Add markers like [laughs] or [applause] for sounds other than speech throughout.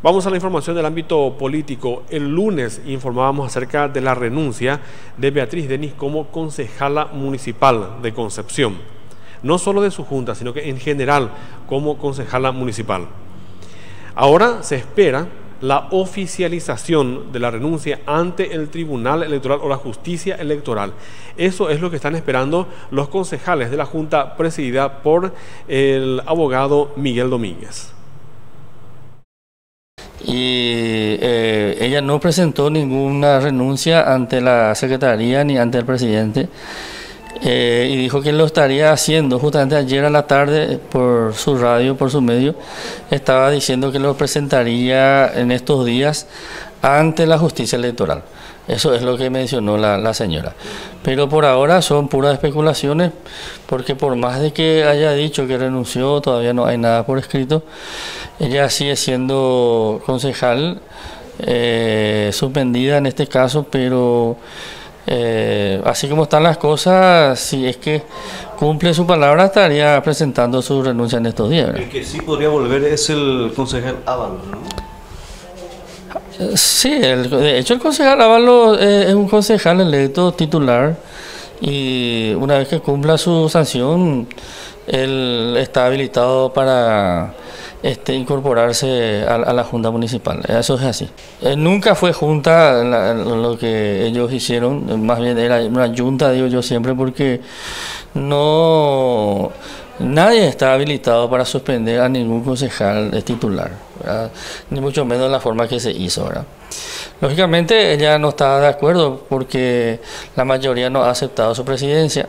Vamos a la información del ámbito político. El lunes informábamos acerca de la renuncia de Beatriz Denis como concejala municipal de Concepción. No solo de su junta, sino que en general como concejala municipal. Ahora se espera la oficialización de la renuncia ante el Tribunal Electoral o la Justicia Electoral. Eso es lo que están esperando los concejales de la Junta presidida por el abogado Miguel Domínguez y eh, ella no presentó ninguna renuncia ante la Secretaría ni ante el presidente eh, y dijo que lo estaría haciendo justamente ayer a la tarde por su radio, por su medio, estaba diciendo que lo presentaría en estos días ante la justicia electoral. Eso es lo que mencionó la, señora. Pero por ahora son puras especulaciones, porque por más de que haya dicho que renunció, todavía no hay nada por escrito. Ella sigue siendo concejal, eh, suspendida en este caso, pero eh, así como están las cosas, si es que cumple su palabra, estaría presentando su renuncia en estos días. El que sí podría volver es el concejal Ábalos, ¿no? Sí, de hecho el concejal Ávalo eh, es un concejal electo titular y una vez que cumpla su sanción, él está habilitado para este, incorporarse a, la Junta Municipal. Eso es así. Eh, nunca fue Junta lo que ellos hicieron, más bien era una Junta, digo yo siempre, porque no Nadie está habilitado para suspender a ningún concejal de titular, ni mucho menos la forma que se hizo. ¿verdad? Lógicamente ella no está de acuerdo porque la mayoría no ha aceptado su presidencia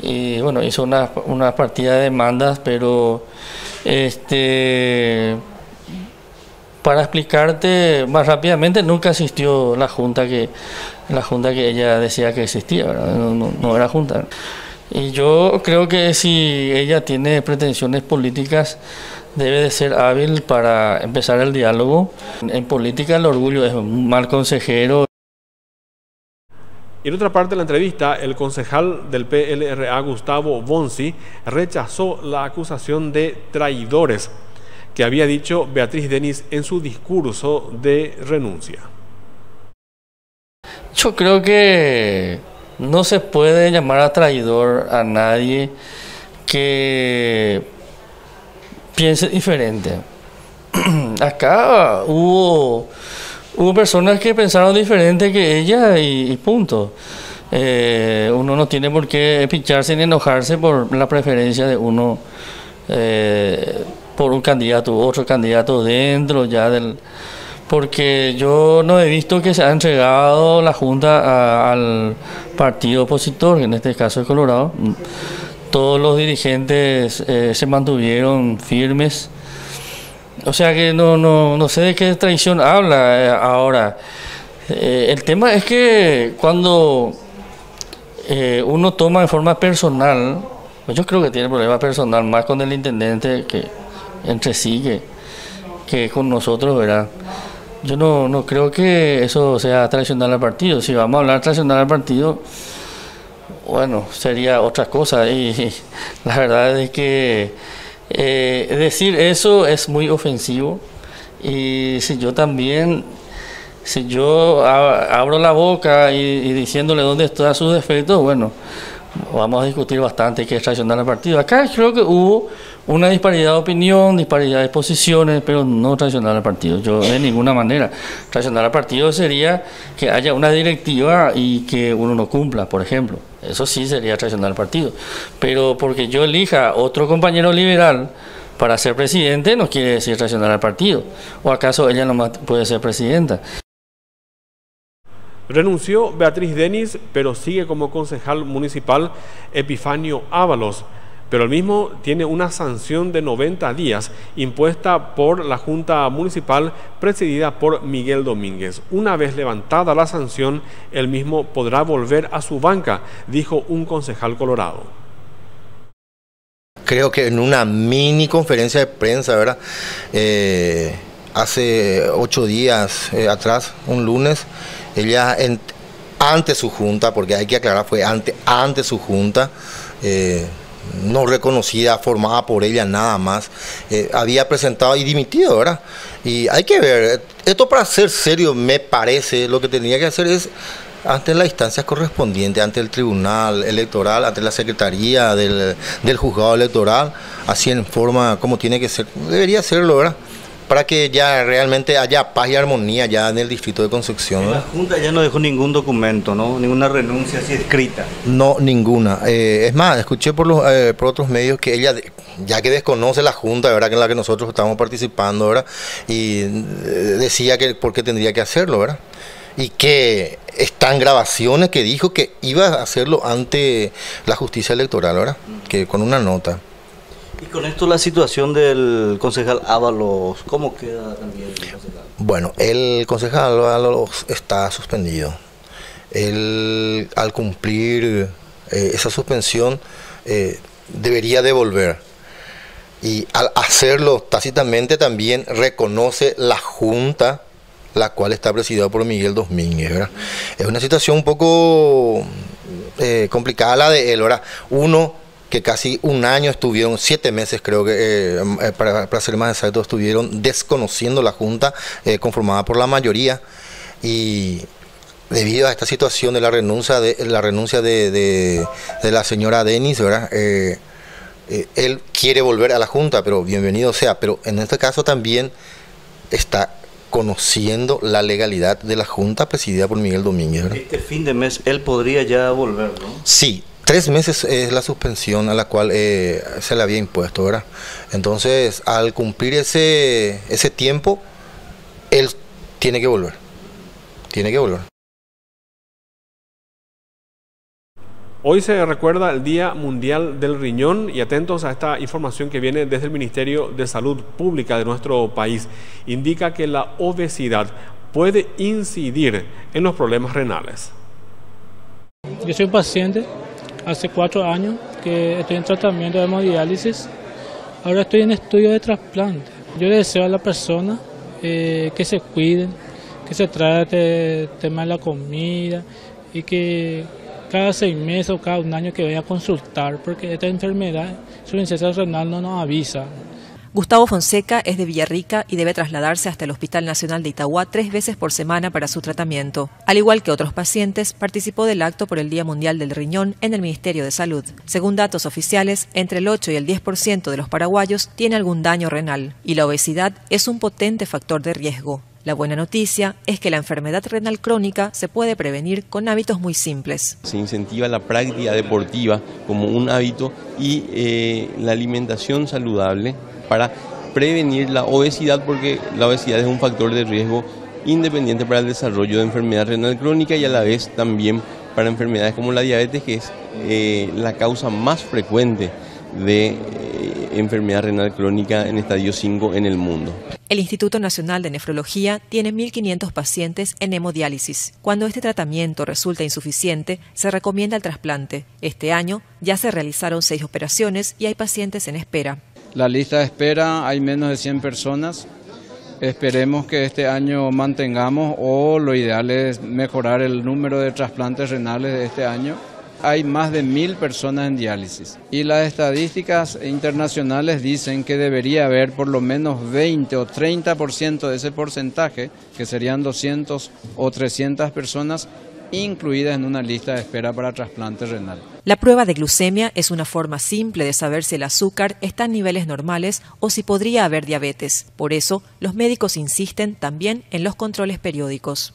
y bueno, hizo una, una partida de demandas, pero este para explicarte más rápidamente, nunca asistió la junta que la junta que ella decía que existía, no, no era junta. Y yo creo que si ella tiene pretensiones políticas, debe de ser hábil para empezar el diálogo. En política el orgullo es un mal consejero. En otra parte de la entrevista, el concejal del PLRA, Gustavo Bonsi, rechazó la acusación de traidores que había dicho Beatriz Denis en su discurso de renuncia. Yo creo que no se puede llamar a traidor a nadie que piense diferente. [clears throat] Acá hubo, hubo personas que pensaron diferente que ella y, punto. Eh, uno no tiene por qué pincharse ni enojarse por la preferencia de uno eh, por un candidato u otro candidato dentro ya del porque yo no he visto que se ha entregado la Junta al partido opositor, en este caso es Colorado. Todos los dirigentes eh, se mantuvieron firmes. O sea que no, no, no sé de qué traición habla eh, ahora. Eh, el tema es que cuando uno toma de forma personal, pues yo creo que tiene problema personal más con el intendente que entre sí que, que con nosotros, ¿verdad? Yo no, no creo que eso sea traicionar al partido. Si vamos a hablar traicionar al partido, bueno, sería otra cosa. Y, [laughs] la verdad es que eh, decir eso es muy ofensivo. Y si yo también, si yo abro la boca y, diciéndole dónde están sus defectos, bueno, vamos a discutir bastante qué es traicionar al partido. Acá creo que hubo una disparidad de opinión, disparidad de posiciones, pero no traicionar al partido. Yo de ninguna manera. Traicionar al partido sería que haya una directiva y que uno no cumpla, por ejemplo. Eso sí sería traicionar al partido. Pero porque yo elija otro compañero liberal para ser presidente no quiere decir traicionar al partido. ¿O acaso ella no puede ser presidenta? Renunció Beatriz Denis, pero sigue como concejal municipal Epifanio Ábalos pero el mismo tiene una sanción de 90 días impuesta por la Junta Municipal presidida por Miguel Domínguez. Una vez levantada la sanción, el mismo podrá volver a su banca, dijo un concejal colorado. Creo que en una mini conferencia de prensa, ¿verdad? Eh, hace ocho días eh, atrás, un lunes, ella ante su junta, porque hay que aclarar, fue ante, ante su junta, eh, no reconocida, formada por ella nada más, eh, había presentado y dimitido, ¿verdad? Y hay que ver, esto para ser serio me parece, lo que tenía que hacer es ante las instancias correspondientes, ante el tribunal electoral, ante la secretaría del, del juzgado electoral, así en forma como tiene que ser, debería serlo, ¿verdad? Para que ya realmente haya paz y armonía ya en el distrito de Concepción. La Junta ya no dejó ningún documento, ¿no? Ninguna renuncia así escrita. No, ninguna. Eh, es más, escuché por, los, eh, por otros medios que ella, ya que desconoce la Junta, ¿verdad? Que en la que nosotros estamos participando, ¿verdad? Y eh, decía que por qué tendría que hacerlo, ¿verdad? y que están grabaciones que dijo que iba a hacerlo ante la justicia electoral, ¿verdad? Que con una nota. Y con esto la situación del concejal Ábalos, ¿cómo queda también el concejal? Bueno, el concejal Ábalos está suspendido. Él, al cumplir eh, esa suspensión, eh, debería devolver. Y al hacerlo tácitamente también reconoce la Junta, la cual está presidida por Miguel Domínguez. Es una situación un poco eh, complicada la de él. ¿verdad? Uno que casi un año estuvieron, siete meses creo que, eh, eh, para, ser más exacto, estuvieron desconociendo la Junta eh, conformada por la mayoría y debido a esta situación de la renuncia de la renuncia de, la señora Denis, ¿verdad? él quiere volver a la Junta, pero bienvenido sea, pero en este caso también está conociendo la legalidad de la Junta presidida por Miguel Domínguez. Este fin de mes él podría ya volver, ¿no? Sí, Tres meses es la suspensión a la cual eh, se le había impuesto, ¿verdad? Entonces, al cumplir ese, ese tiempo, él tiene que volver. Tiene que volver. Hoy se recuerda el Día Mundial del Riñón y atentos a esta información que viene desde el Ministerio de Salud Pública de nuestro país. Indica que la obesidad puede incidir en los problemas renales. Yo soy un paciente hace cuatro años que estoy en tratamiento de hemodiálisis. Ahora estoy en estudio de trasplante. Yo le deseo a la persona eh, que se cuiden, que se trate tema de la comida y que cada seis meses o cada un año que vaya a consultar, porque esta enfermedad, su insuficiencia renal no nos avisa. Gustavo Fonseca es de Villarrica y debe trasladarse hasta el Hospital Nacional de Itagua tres veces por semana para su tratamiento. Al igual que otros pacientes, participó del acto por el Día Mundial del Riñón en el Ministerio de Salud. Según datos oficiales, entre el 8 y el 10% de los paraguayos tiene algún daño renal y la obesidad es un potente factor de riesgo. La buena noticia es que la enfermedad renal crónica se puede prevenir con hábitos muy simples. Se incentiva la práctica deportiva como un hábito y eh, la alimentación saludable para prevenir la obesidad porque la obesidad es un factor de riesgo independiente para el desarrollo de enfermedad renal crónica y a la vez también para enfermedades como la diabetes que es eh, la causa más frecuente de eh, enfermedad renal crónica en estadio 5 en el mundo. El Instituto Nacional de Nefrología tiene 1.500 pacientes en hemodiálisis. Cuando este tratamiento resulta insuficiente, se recomienda el trasplante. Este año ya se realizaron seis operaciones y hay pacientes en espera. La lista de espera hay menos de 100 personas. Esperemos que este año mantengamos o lo ideal es mejorar el número de trasplantes renales de este año. Hay más de mil personas en diálisis y las estadísticas internacionales dicen que debería haber por lo menos 20 o 30% de ese porcentaje, que serían 200 o 300 personas, incluidas en una lista de espera para trasplante renal. La prueba de glucemia es una forma simple de saber si el azúcar está en niveles normales o si podría haber diabetes. Por eso, los médicos insisten también en los controles periódicos.